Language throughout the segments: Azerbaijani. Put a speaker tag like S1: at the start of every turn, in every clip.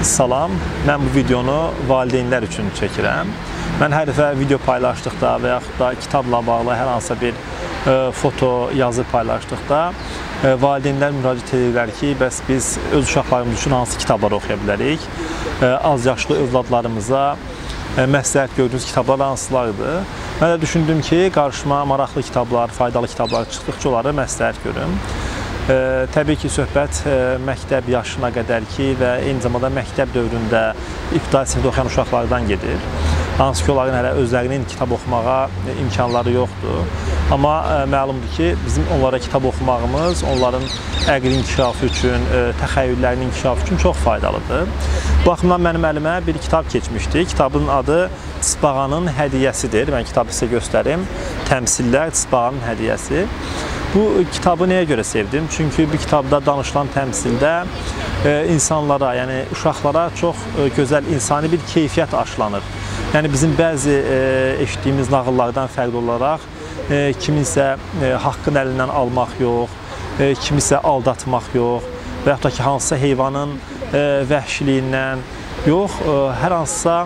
S1: Salam, mən bu videonu valideynlər üçün çəkirəm. Mən hər dəfə video paylaşdıqda və yaxud da kitabla bağlı hər hansısa bir e, foto, yazı paylaşdıqda e, valideynlər müraciət edirlər ki, bəs biz öz uşaqlarımız üçün hansı kitablar oxuya bilərik? E, az yaşlı övladlarımıza e, məsləhət gördüyünüz kitablar hansılardır? Mən də düşündüm ki, qarşıma maraqlı kitablar, faydalı kitablar çıxdıqca onları məsləhət görüm. E, təbii ki, söhbət e, məktəb yaşına qədər ki və eyni zamanda məktəb dövründə ibtidai sinifdə oxuyan uşaqlardan gedir. Hansı ki, onların hələ özlərinin kitab oxumağa imkanları yoxdur. Amma ə, məlumdur ki, bizim onlara kitab oxumağımız onların əqli inkişafı üçün, təxəyyüllərinin inkişafı üçün çox faydalıdır. Bu baxımdan mənim əlimə bir kitab keçmişdi. Kitabın adı Tsbağanın hədiyyəsidir. Mən kitabı sizə göstərim. Təmsillər Tsbağanın hədiyyəsi. Bu kitabı nəyə görə sevdim? Çünki bu kitabda danışılan təmsildə ə, insanlara, yəni uşaqlara çox ə, gözəl insani bir keyfiyyət aşlanır. Yəni bizim bəzi ə, eşitdiyimiz nağıllardan fərqli olaraq kiminsə haqqın əlindən almaq yox, kimisə aldatmaq yox və yaxud da ki, hansısa heyvanın vəhşiliyindən yox, hər hansısa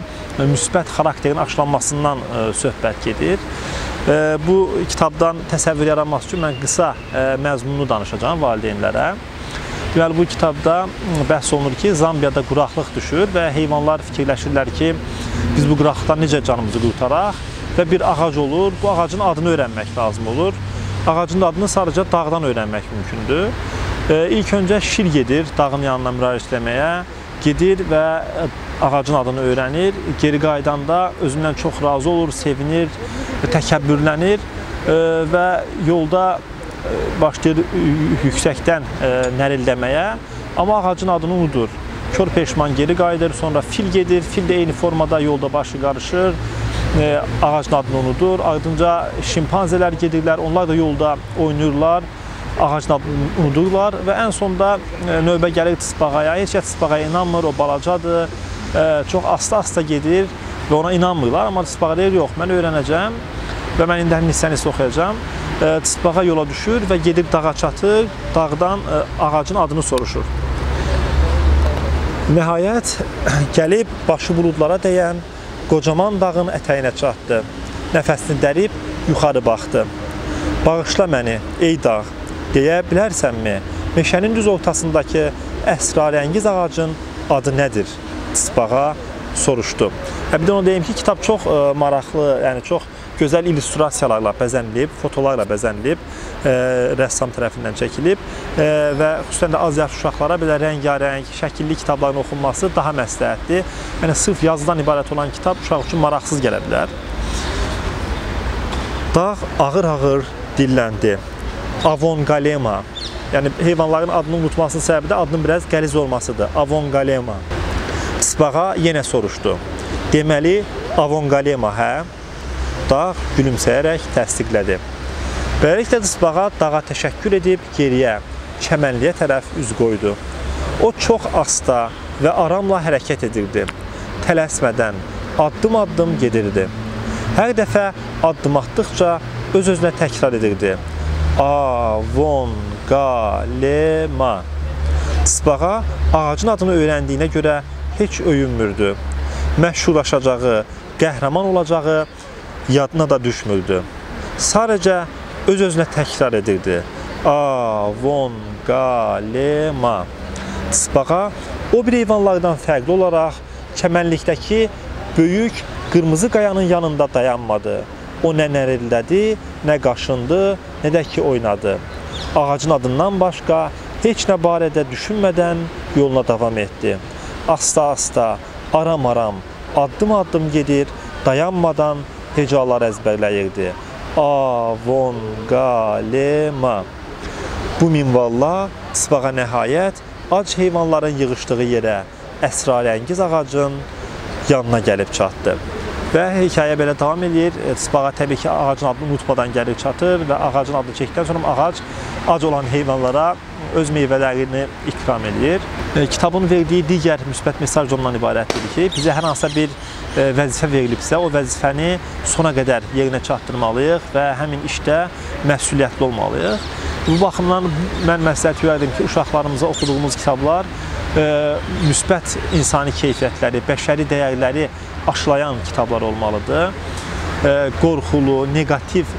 S1: müsbət xarakterin aşılanmasından söhbət gedir. Bu kitabdan təsəvvür yaranması üçün mən qısa ə, məzmununu danışacağam valideynlərə. Deməli bu kitabda bəhs olunur ki, Zambiyada quraqlıq düşür və heyvanlar fikirləşirlər ki, biz bu quraqlıqdan necə canımızı qurtaraq və bir ağac olur. Bu ağacın adını öyrənmək lazım olur. Ağacın adını sadəcə dağdan öyrənmək mümkündür. E, ilk öncə şir gedir dağın yanına müraciət etməyə, gedir və ağacın adını öyrənir. Geri qaydanda özündən çox razı olur, sevinir, təkəbbürlənir e, və yolda başlayır yüksəkdən nərildəməyə, amma ağacın adını unudur. Kör peşman geri qayıdır, sonra fil gedir, fil də eyni formada yolda başı qarışır, ağacın adını unudur. Ardınca şimpanzelər gedirlər, onlar da yolda oynayırlar, ağacın adını unudurlar və ən sonda növbə gəlir tısbağaya. Heç kəs tısbağaya inanmır, o balacadır, çox asta-asta gedir və ona inanmırlar. Amma tısbağa deyir, yox, mən öyrənəcəm və mən indi həmin hissəni isə oxuyacağam. Tısbağa yola düşür və gedib dağa çatır, dağdan ağacın adını soruşur. Nəhayət gəlib başı buludlara dəyən qocaman dağın ətəyinə çatdı. Nəfəsini dərib yuxarı baxdı. Bağışla məni, ey dağ, deyə bilərsənmi? Meşənin düz ortasındakı əsrarəngiz ağacın adı nədir? Tısbağa soruşdu. Hə, bir də onu deyim ki, kitab çox ə, maraqlı, yəni çox gözəl illüstrasiyalarla bəzənilib, fotolarla bəzənilib, e, rəssam tərəfindən çəkilib e, və xüsusən də az yaşlı uşaqlara belə rəngarəng, şəkilli kitabların oxunması daha məsləhətdir. Yəni sırf yazıdan ibarət olan kitab uşaq üçün maraqsız gələ bilər. Dağ ağır-ağır dilləndi. Avongalema. Yəni heyvanların adını unutmasının səbəbi də adının biraz qəliz olmasıdır. Avongalema. Tısbağa yenə soruşdu. Deməli, Avongalema, hə? Dağ gülümsəyərək təsdiqlədi. Beləliklə Tısbağa dağa təşəkkür edib geriyə, çəmənliyə tərəf üz qoydu. O çox asta və aramla hərəkət edirdi. Tələsmədən, addım-addım gedirdi. Hər dəfə addım atdıqca öz-özünə təkrar edirdi. Avon, qalema. Tısbağa ağacın adını öyrəndiyinə görə heç öyünmürdü. Məşhurlaşacağı, qəhrəman olacağı yadına da düşmürdü. Sadəcə öz-özünə təkrar edirdi. Avon qalema. Tısbağa o bir heyvanlardan fərqli olaraq çəmənlikdəki böyük qırmızı qayanın yanında dayanmadı. O nə nərildədi, nə qaşındı, nə də ki oynadı. Ağacın adından başqa heç nə barədə düşünmədən yoluna davam etdi. Asta-asta, aram-aram, addım-addım gedir, dayanmadan hecalar əzbərləyirdi. Avon, qalema. Bu minvalla Tısbağa nəhayət ac heyvanların yığışdığı yerə əsrarəngiz ağacın yanına gəlib çatdı. Və hekayə belə davam edir. Tısbağa təbii ki, ağacın adını unutmadan gəlir çatır və ağacın adını çəkdikdən sonra ağac ac olan heyvanlara öz meyvələrini ikram edir. E, kitabın verdiyi digər müsbət mesaj ondan ibarətdir ki, bizə hər hansısa bir e, vəzifə verilibsə, o vəzifəni sona qədər yerinə çatdırmalıyıq və həmin işdə məsuliyyətli olmalıyıq. Bu baxımdan mən məsləhət verdim ki, uşaqlarımıza oxuduğumuz kitablar müsbət insani keyfiyyətləri, bəşəri dəyərləri aşılayan kitablar olmalıdır qorxulu, neqativ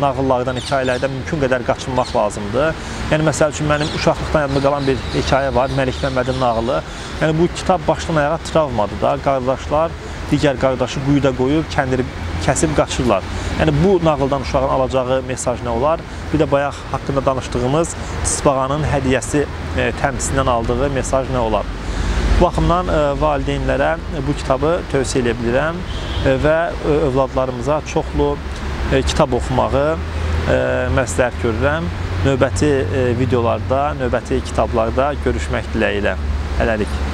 S1: nağıllardan, hekayələrdən mümkün qədər qaçınmaq lazımdır. Yəni məsəl üçün mənim uşaqlıqdan yadımda qalan bir hekayə var, Məlik Məmmədin nağılı. Yəni bu kitab başdan ayağa travmadır da. Qardaşlar digər qardaşı quyuda qoyub kəndiri kəsib qaçırlar. Yəni bu nağıldan uşağın alacağı mesaj nə olar? Bir də bayaq haqqında danışdığımız Sısbağanın hədiyyəsi təmsilindən aldığı mesaj nə olar? Bu baxımdan valideynlərə bu kitabı tövsiyə edə bilirəm və övladlarımıza çoxlu kitab oxumağı məsləhət görürəm. Növbəti videolarda, növbəti kitablarda görüşmək diləyi ilə. Hələlik.